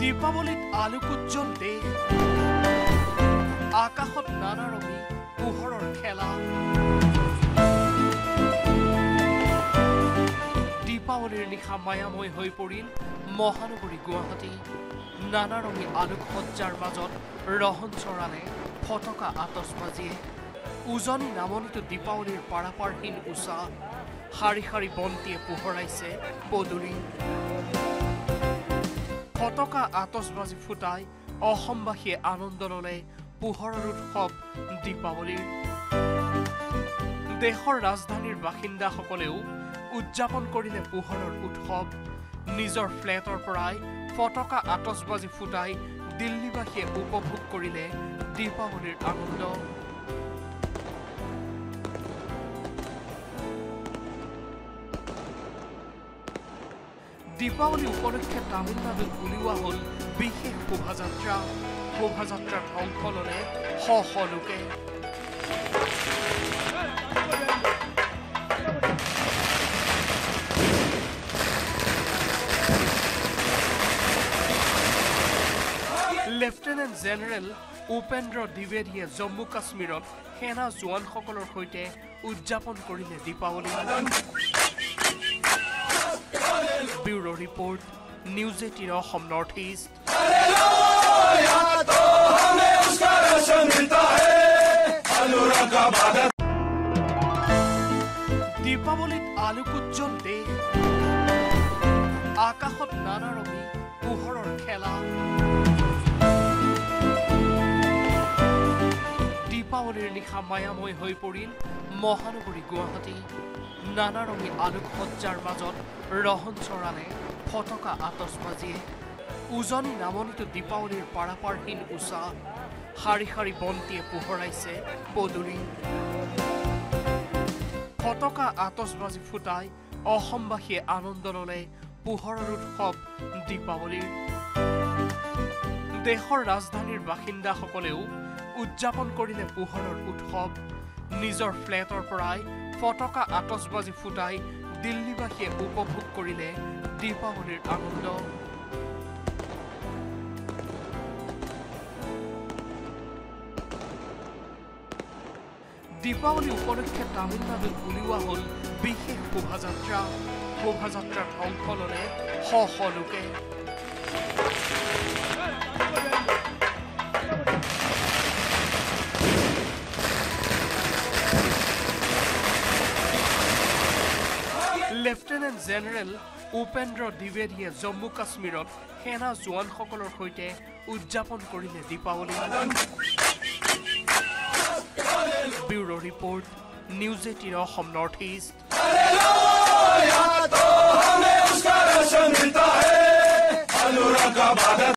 দীপাৱলীত আলোকোজ্জ্বল দেশ আকাশত নানা ৰঙী পোহৰৰ খেলা। দীপাৱলীৰ নিশা মায়াময় হৈ পৰিল মহানগৰী গুৱাহাটী। নানা ৰঙী আলোকসজ্জাৰ মাজত ৰহন চৰালে ফটকা আতচবাজীয়ে। উজনি নামনিতো দীপাৱলীৰ পাৰাপাৰহীন উষা শাৰী শাৰী বন্তিয়ে পোহৰাইছে পদূলি। ফটকা আতচবাজি ফুটাই অসমবাসীয়ে আনন্দ ললে পোহৰৰ উৎসৱ দীপাৱলীৰ দেশৰ ৰাজধানীৰ বাসিন্দাসকলেও উদযাপন কৰিলে পোহৰৰ উৎসৱ। নিজৰ ফ্লেটৰ পৰাই ফটকা আতচবাজি ফুটাই দিল্লীবাসীয়ে উপভোগ কৰিলে দীপাৱলীৰ আনন্দ। দীপাৱলী উপলক্ষে তামিলনাডুত উলিওৱা হ'ল বিশেষ শোভাযাত্ৰা। শোভাযাত্ৰাত অংশ ল'লে শ শ লোকে লেফটেনেণ্ট জেনেৰেল উপেন্দ্ৰ দ্বিবেদীয়ে জম্মু কাশ্মীৰত সেনা জোৱানসকলৰ সৈতে উদযাপন কৰিলে Deepawali. Bureau' report news eighteen Assam north east দীপাৱলীত আলোকোজ্জ্বল দেশ আকাশত নানা ৰঙী পোহৰৰ খেলা। নিশা মায়াময় হৈ পৰিল মহানগৰী গুৱাহাটী। নানা ৰঙী আলোকসজ্জাৰ মাজত ৰহন চৰালে ফটকা আতচবাজীয়ে। উজনি নামনিতো দীপাৱলীৰ পাৰাপাৰহীন উষা শাৰী শাৰী বন্তিয়ে পোহৰাইছে পদূলি। ফটকা আতচবাজি ফুটাই অসমবাসীয়ে আনন্দ ললে পোহৰৰ উৎসৱ দীপাৱলীৰ। দেশৰ ৰাজধানীৰ বাসিন্দাসকলেও উদযাপন কৰিলে পোহৰৰ উৎসৱ। নিজৰ ফ্লেটৰ পৰাই ফটকা আতচবাজি ফুটাই দিল্লীবাসীয়ে উপভোগ কৰিলে দীপাৱলীৰ আনন্দ। দীপাৱলী উপলক্ষে তামিলনাডুত উলিওৱা হ'ল বিশেষ শোভাযাত্ৰা। শোভাযাত্ৰাত অংশ ল'লে শ শ লোকে। লেফটেনেণ্ট জেনেৰেল উপেন্দ্ৰ দ্বিবেদীয়ে জম্মু কাশ্মীৰত সেনা জোৱানসকলৰ সৈতে উদযাপন কৰিলে Deepawali bureau' report news eighteen Assam north east